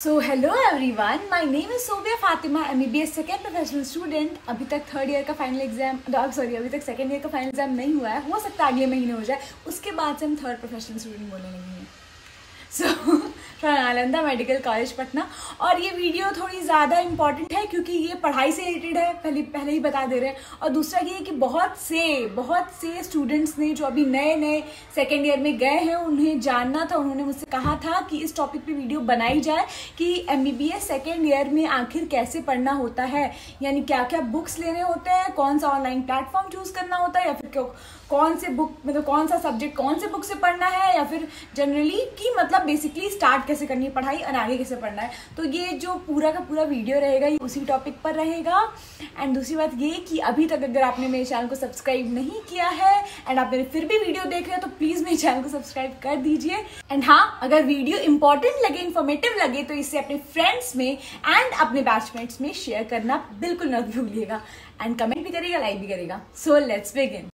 So hello everyone my name is Sobia Fatima M B S second professional student अभी तक third year का final exam sorry अभी तक second year का final exam नहीं हुआ है. हो सकता है अगले महीने हो जाए. उसके बाद से हम थर्ड प्रोफेशनल स्टूडेंट बोलने लगे हैं. So from Nalanda medical college Patna. और ये वीडियो थोड़ी ज़्यादा इंपॉर्टेंट है क्योंकि ये पढ़ाई से रिलेटेड है, पहले पहले ही बता दे रहे हैं। और दूसरा ये है कि बहुत से बहुत से स्टूडेंट्स ने जो अभी नए नए सेकेंड ईयर में गए हैं, उन्हें जानना था, उन्होंने मुझसे कहा था कि इस टॉपिक पर वीडियो बनाई जाए कि एम बी सेकेंड ईयर में आखिर कैसे पढ़ना होता है। यानी क्या क्या बुक्स लेने होते हैं, कौन सा ऑनलाइन प्लेटफॉर्म चूज़ करना होता है, या फिर कौन से बुक मतलब कौन सा सब्जेक्ट कौन से बुक से पढ़ना है, या फिर जनरली कि मतलब बेसिकली स्टार्ट कैसे करनी है पढ़ाई और आगे कैसे पढ़ना है। तो ये जो पूरा का पूरा वीडियो रहेगा, ये उसी टॉपिक पर रहेगा। एंड दूसरी बात ये कि अभी तक अगर आपने मेरे चैनल को सब्सक्राइब नहीं किया है एंड आप मेरे फिर भी वीडियो देख रहे हैं तो प्लीज़ मेरे चैनल को सब्सक्राइब कर दीजिए। एंड हाँ अगर वीडियो इंपॉर्टेंट लगे इन्फॉर्मेटिव लगे तो इसे अपने फ्रेंड्स में एंड अपने बैचमेट्स में शेयर करना बिल्कुल न भूलिएगा। एंड कमेंट भी करेगा लाइक भी करेगा सो लेट्स बिगिन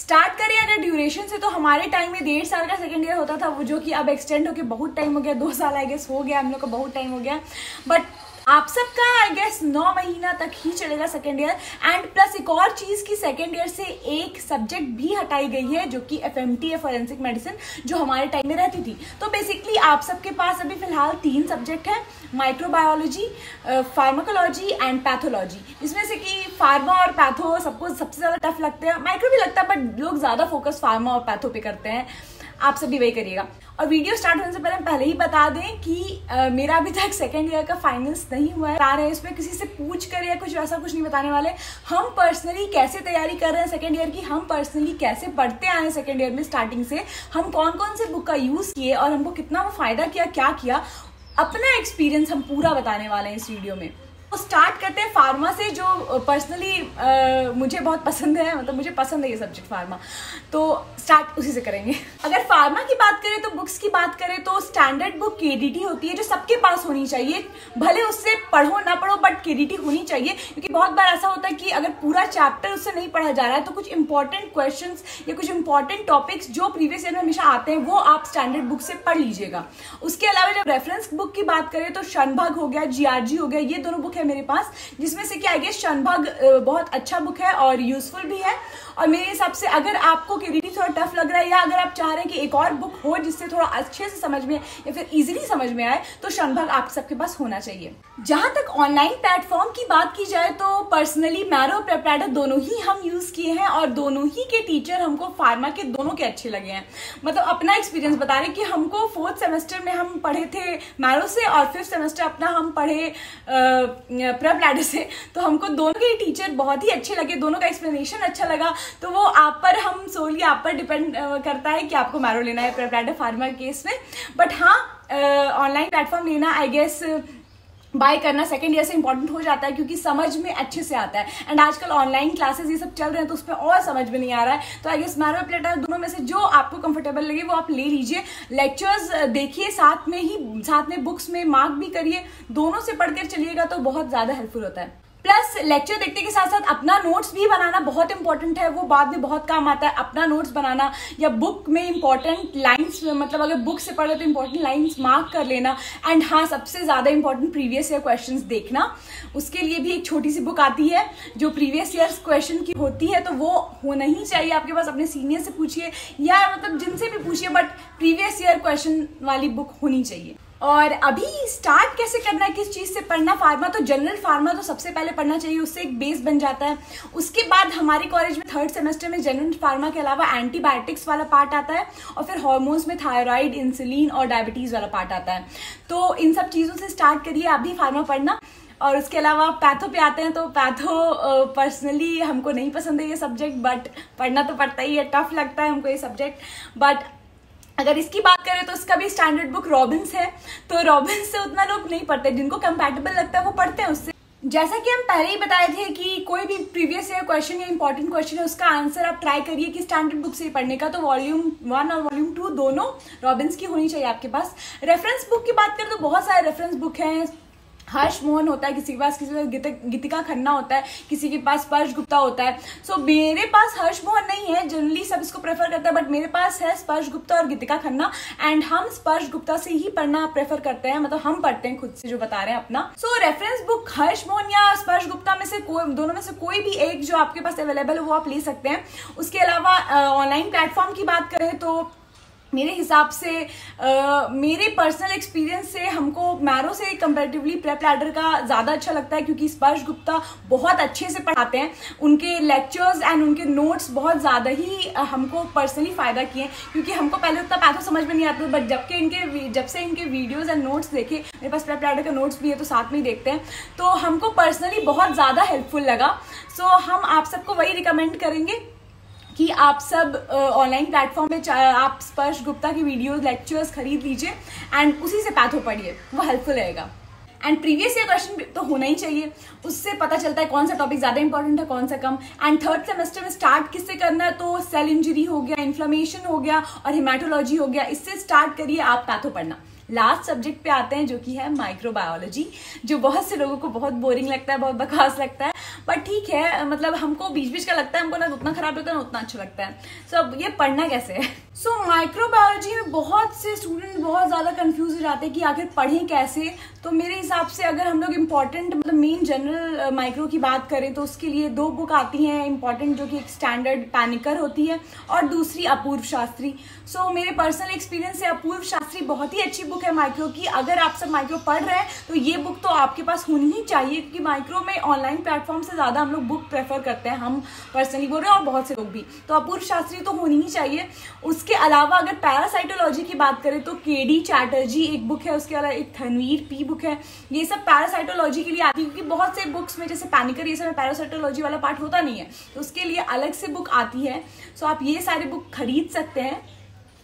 स्टार्ट करें अगर ड्यूरेशन से तो हमारे टाइम में डेढ़ साल का सेकेंड ईयर होता था, वो जो कि अब एक्सटेंड होकर बहुत टाइम हो गया, दो साल आई गेस हो गया, हम लोग का बहुत टाइम हो गया। बट आप सबका आई गेस नौ महीना तक ही चलेगा सेकेंड ईयर एंड प्लस एक और चीज़ की सेकेंड ईयर से एक सब्जेक्ट भी हटाई गई है, जो कि एफ़ एम टी है फॉरेंसिक मेडिसिन जो हमारे टाइम में रहती थी. तो बेसिकली आप सबके पास अभी फ़िलहाल तीन सब्जेक्ट है माइक्रोबायोलॉजी फार्माकोलॉजी एंड पैथोलॉजी इसमें से कि फार्मा और पैथो सबको सबसे ज़्यादा टफ लगते हैं. माइक्रो भी लगता है बट लोग ज़्यादा फोकस फार्मा और पैथो पे करते हैं. आप सभी वही करिएगा। और वीडियो स्टार्ट होने से पहले पहले ही बता दें कि आ, मेरा अभी तक सेकेंड ईयर का फाइनल्स नहीं हुआ है। आ रहे हैं इसमें किसी से पूछ कर या कुछ वैसा कुछ नहीं बताने वाले। हम पर्सनली कैसे तैयारी कर रहे हैं सेकेंड ईयर की? हम पर्सनली कैसे पढ़ते आए हैं सेकेंड ईयर में स्टार्टिंग से? हम कौन कौन से बुक का यूज़ किए और हमको कितना वो फ़ायदा किया क्या किया? अपना एक्सपीरियंस हम पूरा बताने वाले हैं इस वीडियो में। तो स्टार्ट करते हैं फार्मा से जो पर्सनली मुझे बहुत पसंद है। मतलब मुझे पसंद है ये सब्जेक्ट फार्मा तो स्टार्ट उसी से करेंगे। अगर फार्मा की बात करें तो बुक्स की बात करें तो स्टैंडर्ड बुक केडीटी होती है जो सबके पास होनी चाहिए। भले उससे पढ़ो, ना पढ़ो बट केडीटी होनी चाहिए। क्योंकि बहुत बार ऐसा होता है कि अगर पूरा चैप्टर उससे नहीं पढ़ा जा रहा है तो कुछ इंपॉर्टेंट क्वेश्चन या कुछ इंपॉर्टेंट टॉपिक्स जो प्रीवियस ईयर में हमेशा आते हैं, वो आप स्टैंडर्ड बुक से पढ़ लीजिएगा। उसके अलावा जब रेफरेंस बुक की बात करें तो शनभग हो गया जीआरजी हो गया, ये दोनों बुक है मेरे पास, जिसमें से क्या आई गेस शनभग बहुत अच्छा बुक है और यूजफुल भी है। और मेरे हिसाब से अगर आपको केडीटी थोड़ा टफ लग रहा है, या अगर आप चाह रहे हैं कि एक और बुक हो जिससे थोड़ा अच्छे से समझ में या फिर इजीली समझ में आए तो शनभग आप सबके पास होना चाहिए। जहाँ तक ऑनलाइन प्लेटफॉर्म की बात की जाए तो पर्सनली मैरो प्रेपरेटर दोनों ही हम यूज़ किए हैं और दोनों ही के टीचर हमको फार्मा के दोनों के अच्छे लगे हैं। मतलब अपना एक्सपीरियंस बता रहे कि हमको फोर्थ सेमेस्टर में हम पढ़े थे मैरो से और फिफ्थ सेमेस्टर अपना हम पढ़े प्रेप लैडर से। तो हमको दोनों के टीचर बहुत ही अच्छे लगे, दोनों का एक्सप्लेनेशन अच्छा लगा। तो वो आप पर, हम सोली आप पर डिपेंड करता है कि आपको मैरो लेना है प्रेप फार्मा केस में। बट हाँ ऑनलाइन प्लेटफॉर्म लेना आई गेस बाय करना सेकेंड ईयर से इंपॉर्टेंट हो जाता है क्योंकि समझ में अच्छे से आता है। एंड आजकल ऑनलाइन क्लासेस ये सब चल रहे हैं तो उसमें और समझ में नहीं आ रहा है। तो आई गेस मैरो प्लेटर दोनों में से जो आपको कंफर्टेबल लगे, वो आप ले लीजिए। लेक्चर्स देखिए, साथ में ही, साथ में बुक्स में मार्क भी करिए। दोनों से पढ़कर चलिएगा तो बहुत ज़्यादा हेल्पफुल होता है। प्लस लेक्चर देखने के साथ साथ अपना नोट्स भी बनाना बहुत इंपॉर्टेंट है। वो बाद में बहुत काम आता है। अपना नोट्स बनाना या बुक में इंपॉर्टेंट लाइंस मतलब अगर बुक से पढ़े तो इंपॉर्टेंट लाइंस मार्क कर लेना। एंड हाँ सबसे ज़्यादा इंपॉर्टेंट प्रीवियस ईयर क्वेश्चन देखना। उसके लिए भी एक छोटी सी बुक आती है, जो प्रीवियस ईयर क्वेश्चन की होती है तो वो होना ही चाहिए। आपके पास अपने सीनियर से पूछिए या मतलब जिनसे भी पूछिए बट प्रीवियस ईयर क्वेश्चन वाली बुक होनी चाहिए। और अभी स्टार्ट कैसे करना है, किस चीज़ से पढ़ना फार्मा तो जनरल फार्मा तो सबसे पहले पढ़ना चाहिए, उससे एक बेस बन जाता है। उसके बाद हमारे कॉलेज में थर्ड सेमेस्टर में जनरल फार्मा के अलावा एंटीबायोटिक्स वाला पार्ट आता है और फिर हार्मोन्स में थायराइड इंसुलिन और डायबिटीज़ वाला पार्ट आता है। तो इन सब चीज़ों से स्टार्ट करिए, अभी फार्मा पढ़ना। और उसके अलावा पैथो पे आते हैं तो पैथो पर्सनली हमको नहीं पसंद है ये सब्जेक्ट बट पढ़ना तो पड़ता ही है टफ लगता है हमको ये सब्जेक्ट बट अगर इसकी बात करें तो इसका भी स्टैंडर्ड बुक रॉबिन्स है तो रॉबिन्स से उतना लोग नहीं पढ़ते, जिनको कंपेटेबल लगता है वो पढ़ते हैं उससे। जैसा कि हम पहले ही बताए थे कि कोई भी प्रीवियस ईयर क्वेश्चन या इंपॉर्टेंट क्वेश्चन है, उसका आंसर आप ट्राई करिए कि स्टैंडर्ड बुक से ही पढ़ने का तो वॉल्यूम वन और वॉल्यूम टू दोनों रॉबिन्स की होनी चाहिए आपके पास। रेफरेंस बुक की बात करें तो बहुत सारे रेफरेंस बुक हैं हर्ष मोहन होता है किसी के पास किसी के पास गीतिका खन्ना होता है किसी के पास स्पर्श गुप्ता होता है। सो so, मेरे पास हर्ष मोहन नहीं है जनरली सब इसको प्रेफर करते हैं बट मेरे पास है स्पर्श गुप्ता और गीतिका खन्ना एंड हम स्पर्श गुप्ता से ही पढ़ना प्रेफर करते हैं मतलब हम पढ़ते हैं खुद से जो बता रहे हैं अपना। So so, reference book Harsh Mohan या स्पर्श गुप्ता में से कोई दोनों में से कोई भी एक जो आपके पास अवेलेबल है वो आप ले सकते हैं। उसके अलावा ऑनलाइन प्लेटफॉर्म की बात करें तो मेरे हिसाब से आ, मेरे पर्सनल एक्सपीरियंस से हमको मैरो से कंपेरेटिवली प्रेप लैडर का ज़्यादा अच्छा लगता है क्योंकि स्पर्श गुप्ता बहुत अच्छे से पढ़ाते हैं। उनके लेक्चर्स एंड उनके नोट्स बहुत ज़्यादा ही हमको पर्सनली फ़ायदा किए हैं। क्योंकि हमको पहले उतना पैथो समझ में नहीं आता बट जबकि इनके जब से इनके वीडियोज़ एंड नोट्स देखे मेरे पास प्रेप लैडर का नोट्स भी है तो साथ में ही देखते हैं। तो हमको पर्सनली बहुत ज़्यादा हेल्पफुल लगा। सो so, हम आप सबको वही रिकमेंड करेंगे। कि आप सब ऑनलाइन प्लेटफॉर्म पे आप स्पर्श गुप्ता की वीडियोस लेक्चर्स खरीद लीजिए एंड उसी से पैथो पढ़िए वो हेल्पफुल रहेगा। एंड प्रीवियस ईयर क्वेश्चन तो होना ही चाहिए। उससे पता चलता है कौन सा टॉपिक ज़्यादा इंपॉर्टेंट है, कौन सा कम। एंड थर्ड सेमेस्टर में स्टार्ट किससे करना है? तो सेल इंजरी हो गया इन्फ्लेमेशन हो गया और हिमाटोलॉजी हो गया। इससे स्टार्ट करिए आप पैथो पढ़ना। लास्ट सब्जेक्ट पे आते हैं जो कि है माइक्रोबायोलॉजी जो बहुत से लोगों को बहुत बोरिंग लगता है, बहुत बकवास लगता है। पर ठीक है मतलब हमको बीच बीच का लगता है, हमको ना उतना खराब लगता है, ना उतना अच्छा लगता है। सो अब ये पढ़ना कैसे है? सो माइक्रोबायोलॉजी में बहुत से स्टूडेंट बहुत ज़्यादा कंफ्यूज हो जाते हैं कि आखिर पढ़ें कैसे? तो मेरे हिसाब से अगर हम लोग इंपॉर्टेंट मतलब मेन जनरल माइक्रो की बात करें तो उसके लिए दो बुक आती हैं इंपॉर्टेंट जो कि एक स्टैंडर्ड पैनिकर होती है और दूसरी अपूर्व शास्त्री। सो so, मेरे पर्सनल एक्सपीरियंस से अपूर्व शास्त्री बहुत ही अच्छी बुक है माइक्रो की। अगर आप सब माइक्रो पढ़ रहे हैं तो ये बुक तो आपके पास होनी ही चाहिए क्योंकि माइक्रो में ऑनलाइन प्लेटफॉर्म से ज़्यादा हम लोग बुक प्रेफर करते हैं हम पर्सनली बोल रहे हैं और बहुत से लोग भी। तो अपूर्व शास्त्री तो होनी ही चाहिए। उसके अलावा अगर पैरासाइटोलॉजी की बात करें तो के डी चैटर्जी एक बुक है, उसके अलावा एक धनवीर पी बुक है। ये सब पैरासाइटोलॉजी के लिए आती है, क्योंकि बहुत से बुक्स में, जैसे पैनिकर ये सब पैरासाइटोलॉजी वाला पार्ट होता नहीं है। तो उसके लिए अलग से बुक आती है। सो आप ये सारे बुक खरीद सकते हैं।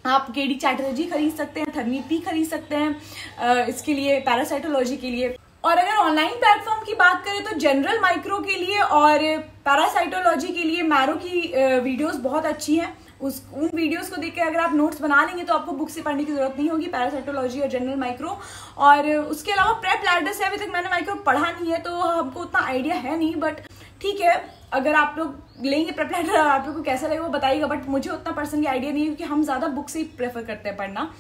आप के डी चैटर्जी खरीद सकते हैं थर्मी पी खरीद सकते हैं इसके लिए पैरासाइटोलॉजी के लिए। और अगर ऑनलाइन प्लेटफॉर्म की बात करें तो जनरल माइक्रो के लिए और पैरासाइटोलॉजी के लिए मैरो की वीडियोस बहुत अच्छी हैं। उस, उन वीडियोस को देख के अगर आप नोट्स बना लेंगे तो आपको बुक से पढ़ने की ज़रूरत नहीं होगी पैरासाइटोलॉजी और जनरल माइक्रो और उसके अलावा प्रेप लैडर से अभी तक मैंने माइक्रो पढ़ा नहीं है तो हमको उतना आइडिया है नहीं बट ठीक है, अगर आप लोग लेंगे प्रेप आप लोग को कैसा लगेगा वो बताइएगा बट मुझे उतना पर्सनली आइडिया नहीं है क्योंकि हम ज़्यादा बुक से ही प्रेफर करते हैं पढ़ना।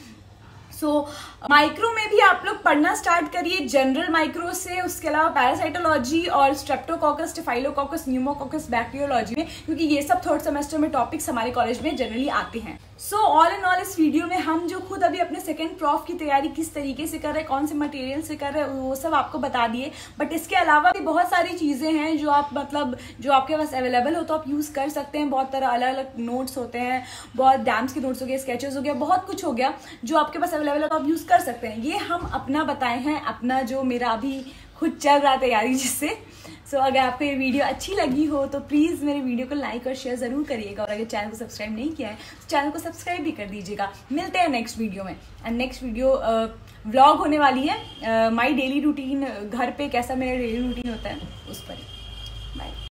सो so, माइक्रो में भी आप लोग पढ़ना स्टार्ट करिए जनरल माइक्रो से उसके अलावा पैरासाइटोलॉजी और स्ट्रेप्टोकॉकस टिफाइलोकॉकस न्यूमोकॉकस बैक्टीरियोलॉजी में क्योंकि ये सब थर्ड सेमेस्टर में टॉपिक्स हमारे कॉलेज में जनरली आते हैं। सो ऑल एंड ऑल इस वीडियो में हम जो खुद अभी अपने सेकेंड प्रॉफ की तैयारी किस तरीके से कर रहे हैं, कौन से मटेरियल से कर रहे हैं, वो सब आपको बता दिए। बट इसके अलावा भी बहुत सारी चीज़ें हैं जो आप मतलब जो आपके पास अवेलेबल हो तो आप यूज़ कर सकते हैं। बहुत तरह अलग अलग नोट्स होते हैं, बहुत डैम्स के नोट्स हो गए स्केचेस हो गया, बहुत कुछ हो गया जो आपके पास अवेलेबल हो तो आप यूज़ कर सकते हैं। ये हम अपना बताए हैं, अपना जो मेरा अभी खुद चल रहा तैयारी जिससे। सो so, अगर आपको ये वीडियो अच्छी लगी हो तो प्लीज़ मेरे वीडियो को लाइक और शेयर ज़रूर करिएगा। और अगर चैनल को सब्सक्राइब नहीं किया है तो चैनल को सब्सक्राइब भी कर दीजिएगा। मिलते हैं नेक्स्ट वीडियो में। एंड नेक्स्ट वीडियो व्लॉग होने वाली है। माई डेली रूटीन घर पे कैसा मेरा डेली रूटीन होता है उस पर।